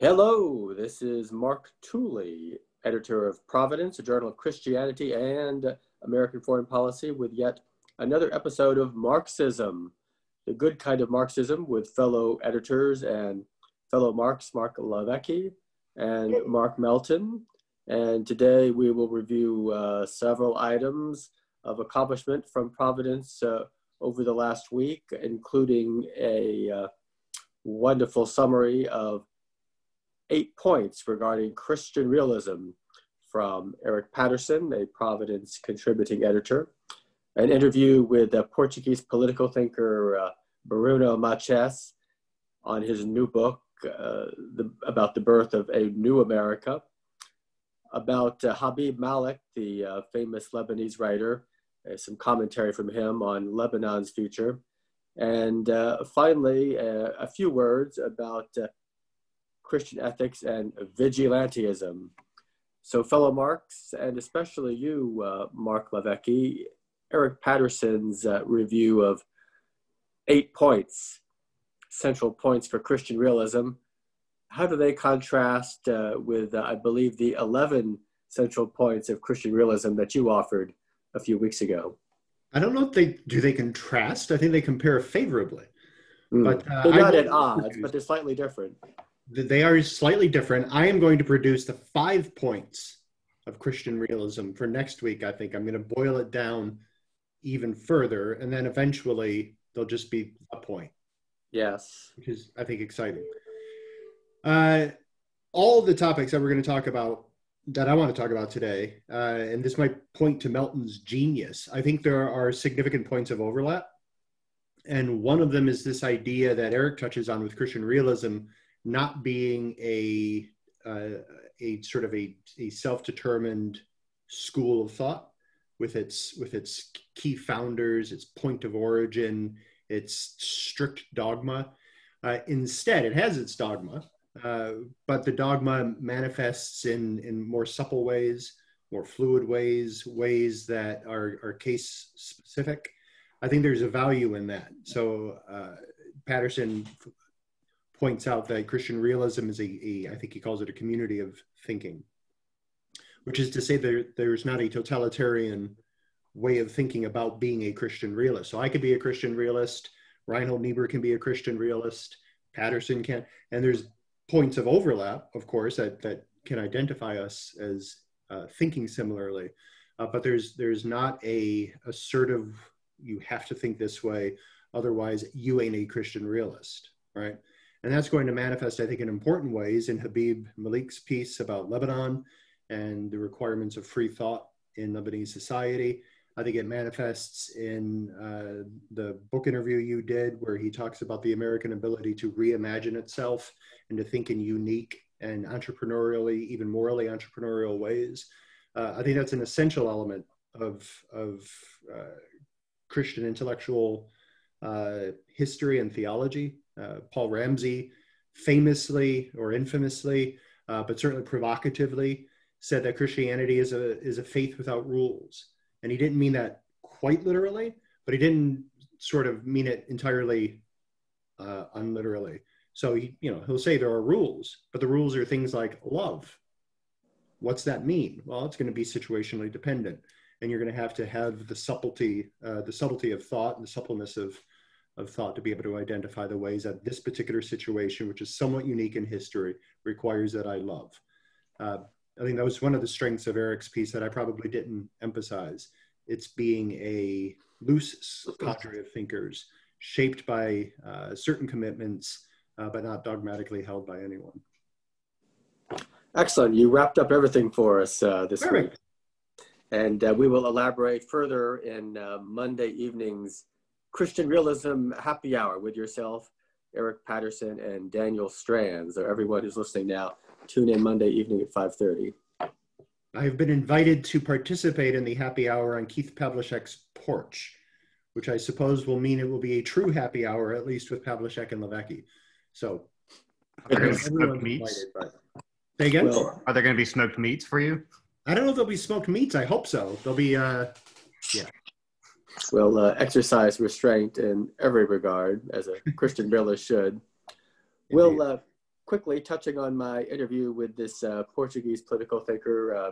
Hello, this is Mark Tooley, editor of Providence, a journal of Christianity and American foreign policy, with yet another episode of Marksism, the good kind of Marxism, with fellow editors and fellow Marks, Marc LiVecche and Mark Melton. And today we will review uh, several items of accomplishment from Providence uh, over the last week, including a uh, wonderful summary of eight points regarding Christian realism from Eric Patterson, a Providence contributing editor, an interview with the Portuguese political thinker uh, Bruno Maçães on his new book uh, the, about the birth of a new America, about uh, Habib Malik, the uh, famous Lebanese writer, uh, some commentary from him on Lebanon's future, and uh, finally, a few words about Christian ethics and vigilantism. So, fellow Marks, and especially you, uh, Marc LiVecche, Eric Patterson's uh, review of eight points, central points for Christian realism, how do they contrast uh, with, uh, I believe, the 11 central points of Christian realism that you offered a few weeks ago? I don't know if they do they contrast. I think they compare favorably. Mm. But uh, they're not at odds, but they're slightly different they are slightly different. I am going to produce the five points of Christian realism for next week. I think I'm going to boil it down even further, and then eventually there'll just be a point. Yes, which is I think exciting. Uh, all the topics that we're going to talk about that I want to talk about today, uh, and this might point to Melton's genius. I think there are significant points of overlap, and one of them is this idea that Eric touches on with Christian realism not being a uh, a sort of a, a self-determined school of thought with its with its key founders, its point of origin, its strict dogma. Uh, instead, it has its dogma, uh, but the dogma manifests in in more supple ways, more fluid ways, ways that are are case specific. I think there's a value in that. So uh, Patterson points out that Christian realism is a, a, I think he calls it a community of thinking, which is to say there, there's not a totalitarian way of thinking about being a Christian realist. So I could be a Christian realist, Reinhold Niebuhr can be a Christian realist, Patterson can, and there's points of overlap, of course, that, that can identify us as uh, thinking similarly. Uh, but there's there's not a assertive you have to think this way otherwise you ain't a christian realist right and that's going to manifest, I think, in important ways in Habib Malik's piece about Lebanon and the requirements of free thought in Lebanese society. I think it manifests in uh, the book interview you did, where he talks about the American ability to reimagine itself and to think in unique and entrepreneurially, even morally entrepreneurial ways. Uh, I think that's an essential element of, of uh, Christian intellectual uh, history and theology uh, Paul Ramsey famously or infamously, uh, but certainly provocatively, said that Christianity is a is a faith without rules, and he didn't mean that quite literally, but he didn't sort of mean it entirely uh, unliterally. So he, you know, he'll say there are rules, but the rules are things like love. What's that mean? Well, it's going to be situationally dependent, and you're going to have to have the subtlety, uh, the subtlety of thought, and the suppleness of of thought to be able to identify the ways that this particular situation, which is somewhat unique in history, requires that I love. Uh, I think that was one of the strengths of Eric's piece that I probably didn't emphasize. It's being a loose cadre of thinkers shaped by uh, certain commitments, uh, but not dogmatically held by anyone. Excellent. You wrapped up everything for us uh, this Perfect. week. And uh, we will elaborate further in uh, Monday evening's Christian Realism Happy Hour with yourself, Eric Patterson, and Daniel Strand. So everyone who's listening now, tune in Monday evening at 5.30. I have been invited to participate in the happy hour on Keith Pavlischek's porch, which I suppose will mean it will be a true happy hour, at least with Pavlischek and LiVecche. So, are there going to be smoked meats? Invited, Say again? Well, are there going to be smoked meats for you? I don't know if there'll be smoked meats. I hope so. There'll be, uh, yeah will uh, exercise restraint in every regard, as a Christian realist should. We'll uh, quickly touching on my interview with this uh, Portuguese political thinker, uh,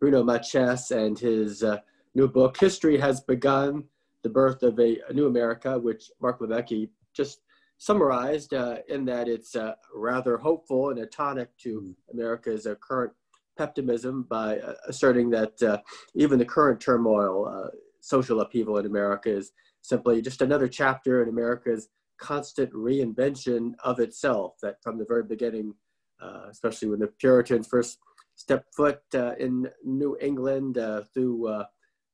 Bruno Maçães, and his uh, new book, History Has Begun, The Birth of a, New America, which Marc LiVecche just summarized uh, in that it's uh, rather hopeful and a tonic to America's uh, current pessimism by asserting that even the current turmoil, social upheaval in America is simply just another chapter in America's constant reinvention of itself that from the very beginning, uh, especially when the Puritans first stepped foot uh, in New England uh, through uh,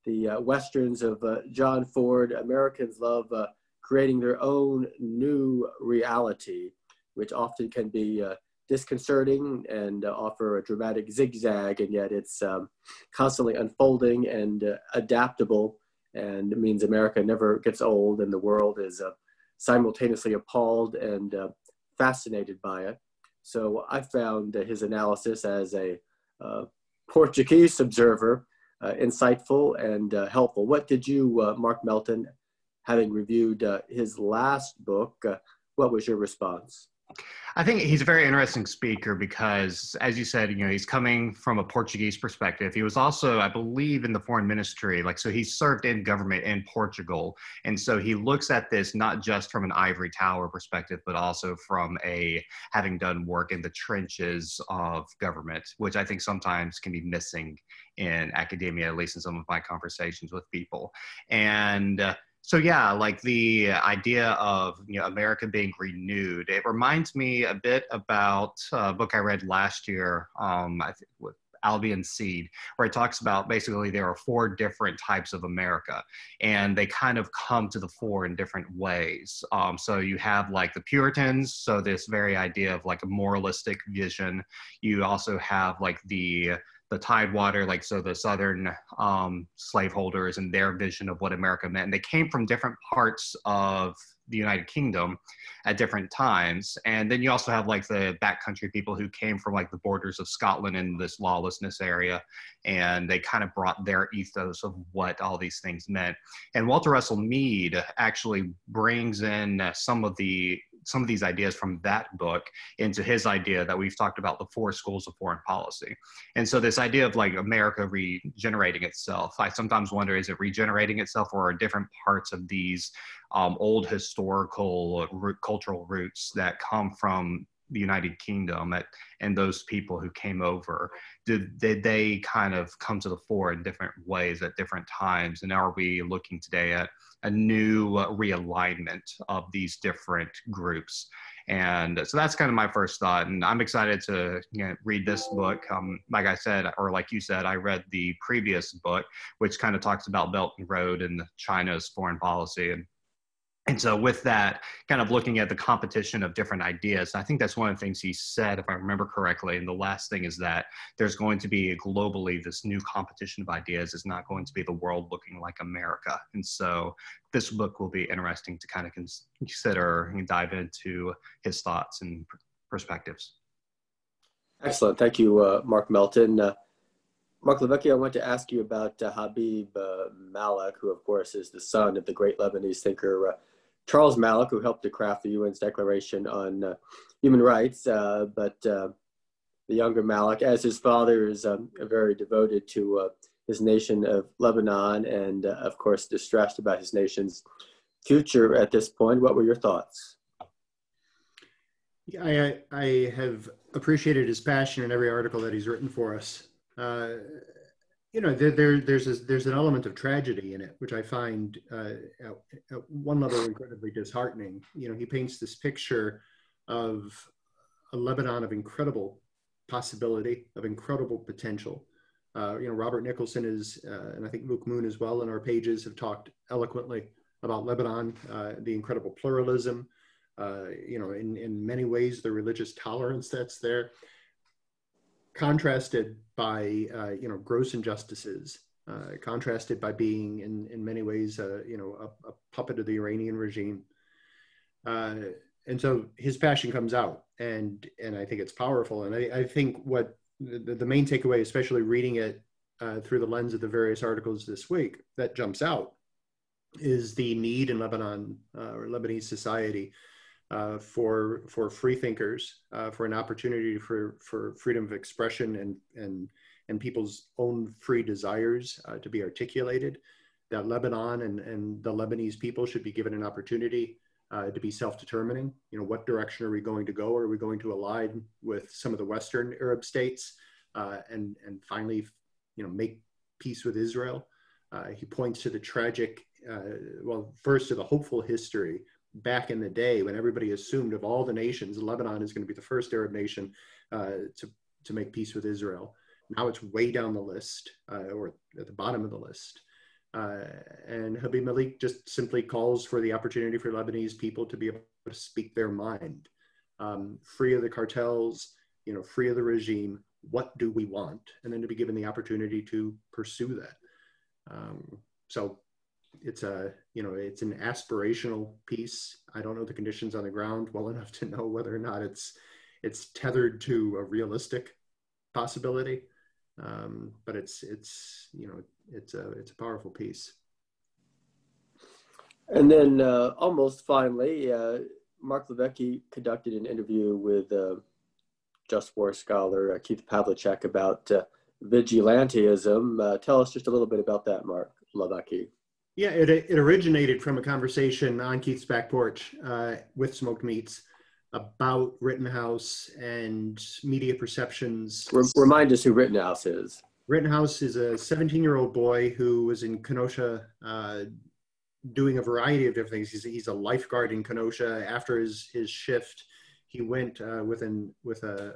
the uh, westerns of uh, John Ford, Americans love creating their own new reality, which often can be disconcerting and offer a dramatic zigzag, and yet it's um, constantly unfolding and adaptable and it means America never gets old and the world is uh, simultaneously appalled and uh, fascinated by it. So I found his analysis as a uh, Portuguese observer uh, insightful and uh, helpful. What did you, uh, Mark Melton, having reviewed his last book, what was your response? I think he's a very interesting speaker because, as you said, you know, he's coming from a Portuguese perspective. He was also, I believe, in the foreign ministry. Like, so he served in government in Portugal. And so he looks at this not just from an ivory tower perspective, but also from a having done work in the trenches of government, which I think sometimes can be missing in academia, at least in some of my conversations with people. And, uh, so yeah like the idea of you know america being renewed it reminds me a bit about a book i read last year um, I think with Albion's Seed, where it talks about basically there are four different types of America, and they kind of come to the fore in different ways. Um, so you have like the Puritans, so this very idea of like a moralistic vision. You also have like the the Tidewater, like so the Southern um, slaveholders and their vision of what America meant. And they came from different parts of the United Kingdom at different times. And then you also have like the backcountry people who came from like the borders of Scotland and this lawlessness area. And they kind of brought their ethos of what all these things meant. And Walter Russell Mead actually brings in some of the some of these ideas from that book into his idea that we've talked about the four schools of foreign policy. And so this idea of like America regenerating itself, I sometimes wonder is it regenerating itself or are different parts of these um, old historical root, cultural roots that come from the United Kingdom at, and those people who came over, did, did they kind of come to the fore in different ways at different times? And are we looking today at a new realignment of these different groups? And so that's kind of my first thought. And I'm excited to you know, read this book. Um, like I said, or like you said, I read the previous book, which kind of talks about Belt and Road and China's foreign policy. And and so with that kind of looking at the competition of different ideas i think that's one of the things he said if i remember correctly and the last thing is that there's going to be globally this new competition of ideas is not going to be the world looking like america. And so this book will be interesting to kind of consider and dive into his thoughts and perspectives. Excellent. Thank you uh, mark melton. Uh, Marc LiVecche, I want to ask you about uh, Habib uh, Malik, who, of course, is the son of the great Lebanese thinker uh, Charles Malik, who helped to craft the UN's Declaration on uh, Human Rights, uh, but uh, the younger Malik, as his father, is um, very devoted to uh, his nation of Lebanon and, uh, of course, distressed about his nation's future at this point. What were your thoughts? I, I have appreciated his passion in every article that he's written for us. You know, there, there there's there's an element of tragedy in it, which I find uh, at, at, one level incredibly disheartening. You know, he paints this picture of a Lebanon of incredible possibility, of incredible potential. Uh, you know, Robert Nicholson is, uh, and I think Luke Moon as well in our pages have talked eloquently about Lebanon, uh, the incredible pluralism, uh, you know, in, in many ways, the religious tolerance that's there contrasted by uh, you know gross injustices, uh, contrasted by being in in many ways uh, you know a, a, puppet of the Iranian regime. Uh, and so his passion comes out, and and I think it's powerful. And I, I think what the, the, main takeaway, especially reading it uh, through the lens of the various articles this week, that jumps out is the need in Lebanon uh, or Lebanese society uh, for for free thinkers, uh, for an opportunity for for freedom of expression and and and people's own free desires uh, to be articulated. That Lebanon and and the Lebanese people should be given an opportunity uh, to be self-determining. You know, what direction are we going to go? Are we going to align with some of the Western Arab states uh, and and finally, you know, make peace with Israel? He points to the tragic, well, first to the hopeful history back in the day when everybody assumed of all the nations, Lebanon is going to be the first Arab nation uh, to, to make peace with Israel. Now it's way down the list uh, or at the bottom of the list. Uh, and Habib Malik just simply calls for the opportunity for Lebanese people to be able to speak their mind, um, free of the cartels, you know, free of the regime. What do we want? And then to be given the opportunity to pursue that. Um, so it's a you know it's an aspirational piece. I don't know the conditions on the ground well enough to know whether or not it's it's tethered to a realistic possibility. Um, but it's it's you know it's a it's a powerful piece. And then uh, almost finally uh, mark LiVecche conducted an interview with uh, just war scholar uh, keith Pavlischek about uh, vigilantism uh, tell us just a little bit about that mark LiVecche yeah, it, it originated from a conversation on Keith's back porch uh, with Smoked Meats about Rittenhouse and media perceptions. Remind us who Rittenhouse is. Rittenhouse is a 17 year old boy who was in Kenosha uh, doing a variety of different things. He's, he's a lifeguard in Kenosha. After his, his shift, he went uh, with, an, with a,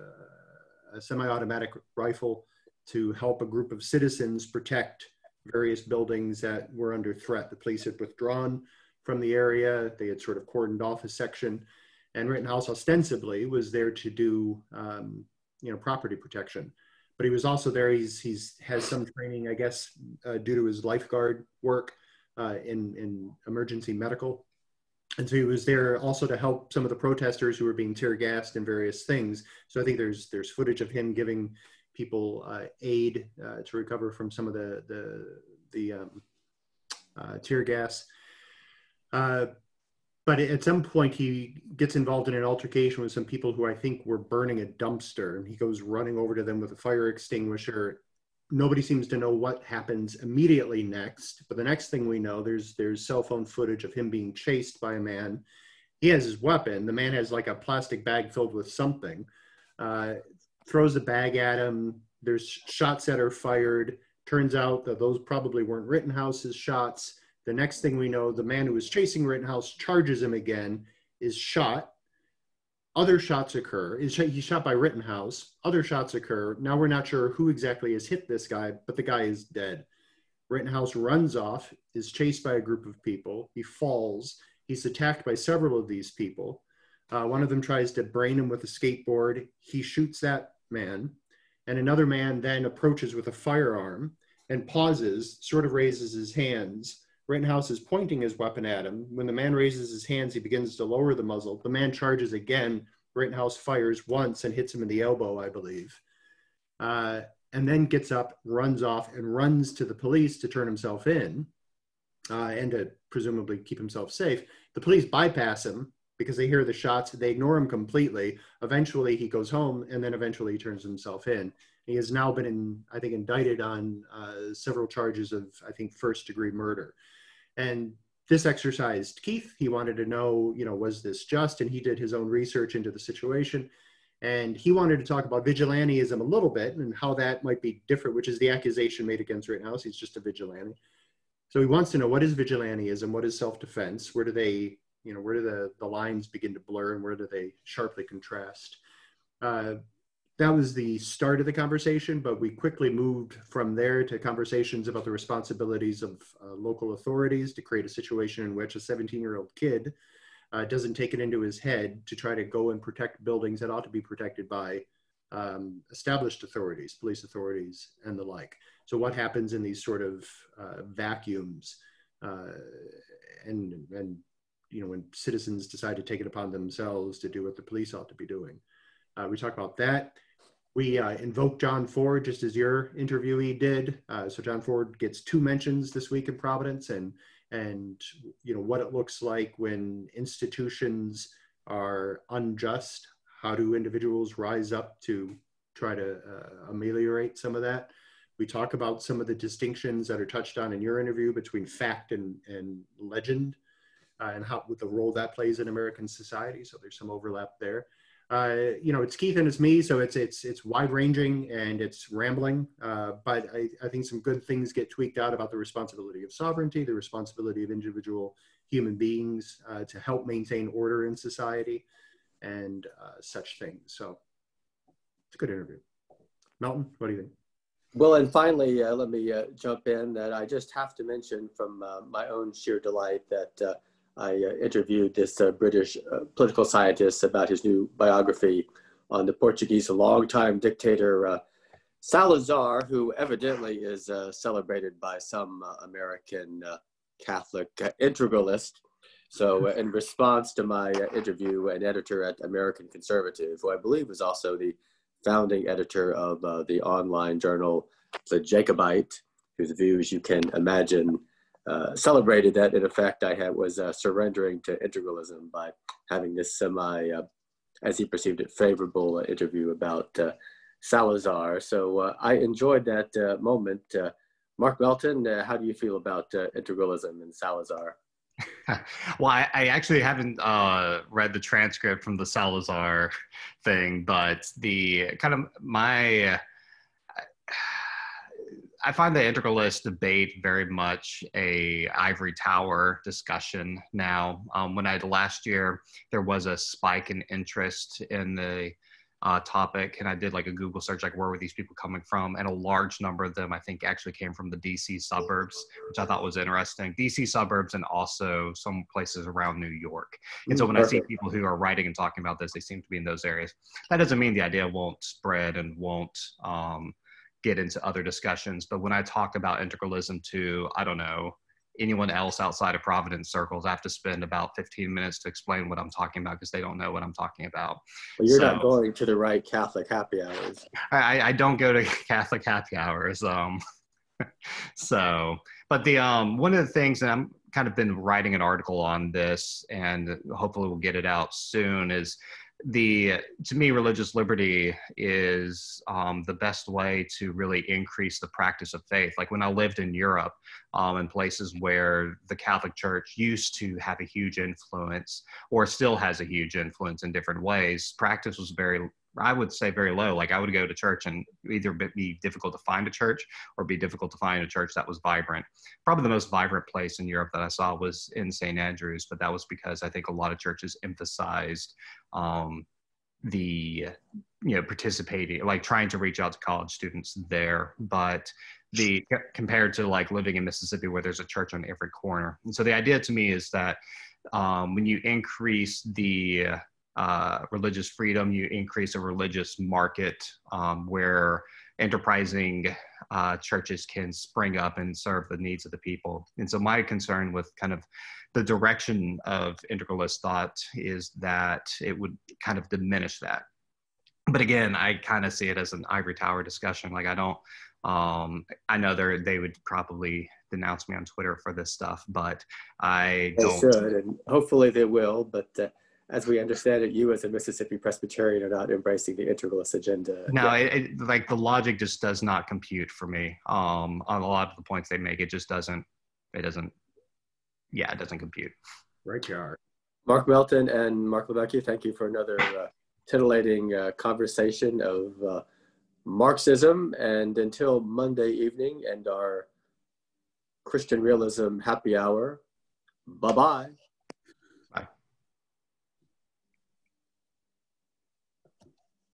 a semi automatic rifle to help a group of citizens protect various buildings that were under threat. The police had withdrawn from the area. They had sort of cordoned off a section. And Rittenhouse ostensibly was there to do, um, you know, property protection. But he was also there. He's he's has some training, I guess, uh, due to his lifeguard work uh, in in emergency medical. And so he was there also to help some of the protesters who were being tear gassed and various things. So I think there's there's footage of him giving people uh, aid uh, to recover from some of the the, the um, uh, tear gas. Uh, but at some point, he gets involved in an altercation with some people who I think were burning a dumpster, and he goes running over to them with a fire extinguisher. Nobody seems to know what happens immediately next, but the next thing we know, there's there's cell phone footage of him being chased by a man. He has his weapon. The man has like a plastic bag filled with something. Uh, throws a bag at him. There's shots that are fired. Turns out that those probably weren't Rittenhouse's shots. The next thing we know, the man who was chasing Rittenhouse charges him again, is shot. Other shots occur. He's shot by Rittenhouse. Other shots occur. Now we're not sure who exactly has hit this guy, but the guy is dead. Rittenhouse runs off, is chased by a group of people. He falls. He's attacked by several of these people. Uh, one of them tries to brain him with a skateboard. He shoots that man, and another man then approaches with a firearm and pauses, sort of raises his hands. Rittenhouse is pointing his weapon at him. When the man raises his hands, he begins to lower the muzzle. The man charges again. Rittenhouse fires once and hits him in the elbow, I believe. Uh, and then gets up, runs off, and runs to the police to turn himself in uh, and to presumably keep himself safe. The police bypass him because they hear the shots. They ignore him completely. Eventually, he goes home, and then eventually he turns himself in. He has now been, in, I think, indicted on uh, several charges of, I think, first degree murder. And this exercised Keith. He wanted to know, you know, was this just? And he did his own research into the situation. And he wanted to talk about vigilantism a little bit and how that might be different, which is the accusation made against right Rittenhouse. He's just a vigilante. So he wants to know what is vigilantism, what is self-defense, where do they you know, where do the, the lines begin to blur and where do they sharply contrast? Uh, that was the start of the conversation, but we quickly moved from there to conversations about the responsibilities of uh, local authorities to create a situation in which a 17 year old kid uh, doesn't take it into his head to try to go and protect buildings that ought to be protected by um, established authorities, police authorities, and the like. So, what happens in these sort of uh, vacuums? Uh, and, and you know, when citizens decide to take it upon themselves to do what the police ought to be doing. Uh, we talk about that. We uh, invoke John Ford, just as your interviewee did. Uh, so John Ford gets two mentions this week in Providence, and and you know what it looks like when institutions are unjust. How do individuals rise up to try to uh, ameliorate some of that? We talk about some of the distinctions that are touched on in your interview between fact and, and legend uh, and how with the role that plays in American society. So there's some overlap there. Uh, you know, it's Keith and it's me, so it's it's it's wide ranging and it's rambling. Uh, but I, I think some good things get tweaked out about the responsibility of sovereignty, the responsibility of individual human beings uh, to help maintain order in society, and uh, such things. So it's a good interview. Melton, what do you think? Well, and finally, uh, let me uh, jump in that I just have to mention from my own sheer delight that I uh, interviewed this uh, British uh, political scientist about his new biography on the Portuguese longtime dictator Salazar, who evidently is celebrated by some American Catholic integralist. So, in response to my interview, an editor at American Conservative, who I believe was also the founding editor of uh, the online journal The Jacobite, whose views you can imagine uh, celebrated that in effect I had was uh, surrendering to integralism by having this semi, uh, as he perceived it, favorable uh, interview about uh, Salazar. So I enjoyed that moment. Mark Melton, how do you feel about integralism and Salazar? well, I, I, actually haven't read the transcript from the Salazar thing, but the kind of my I find the integralist debate very much a ivory tower discussion now. Um, when I last year, there was a spike in interest in the uh, topic, and I did like a Google search, like where were these people coming from, and a large number of them, I think, actually came from the DC suburbs, which I thought was interesting. DC suburbs and also some places around New York. And so when I see people who are writing and talking about this, they seem to be in those areas. That doesn't mean the idea won't spread and won't. Um, get into other discussions. But when I talk about integralism to, I don't know, anyone else outside of Providence circles, I have to spend about 15 minutes to explain what I'm talking about because they don't know what I'm talking about. Well, you're so, not going to the right Catholic happy hours. I, I don't go to Catholic happy hours. Um, so, but the um, one of the things, that I'm kind of been writing an article on this, and hopefully we'll get it out soon, is the to me religious liberty is um, the best way to really increase the practice of faith like when i lived in europe um, in places where the catholic church used to have a huge influence or still has a huge influence in different ways practice was very I would say very low. Like I would go to church and either be difficult to find a church or be difficult to find a church that was vibrant. Probably the most vibrant place in Europe that I saw was in St. Andrews, but that was because I think a lot of churches emphasized um, the you know participating like trying to reach out to college students there. But the compared to like living in mississippi where there's a church on every corner. And so the idea to me is that um, when you increase the uh, religious freedom, you increase a religious market um, where enterprising uh, churches can spring up and serve the needs of the people. And so, my concern with kind of the direction of integralist thought is that it would kind of diminish that. But again, I kind of see it as an ivory tower discussion. Like, I don't, um, I know they they would probably denounce me on Twitter for this stuff, but I they don't. Should, and hopefully they will. But uh, as we understand it, you as a Mississippi Presbyterian are not embracing the integralist agenda. No, it, it, like the logic just does not compute for me. Um, on a lot of the points they make, it just doesn't. It doesn't. Yeah, it doesn't compute. Right, you Mark Melton and Marc LiVecche, thank you for another uh, titillating uh, conversation of uh, Marksism. And until Monday evening and our Christian realism happy hour, bye bye.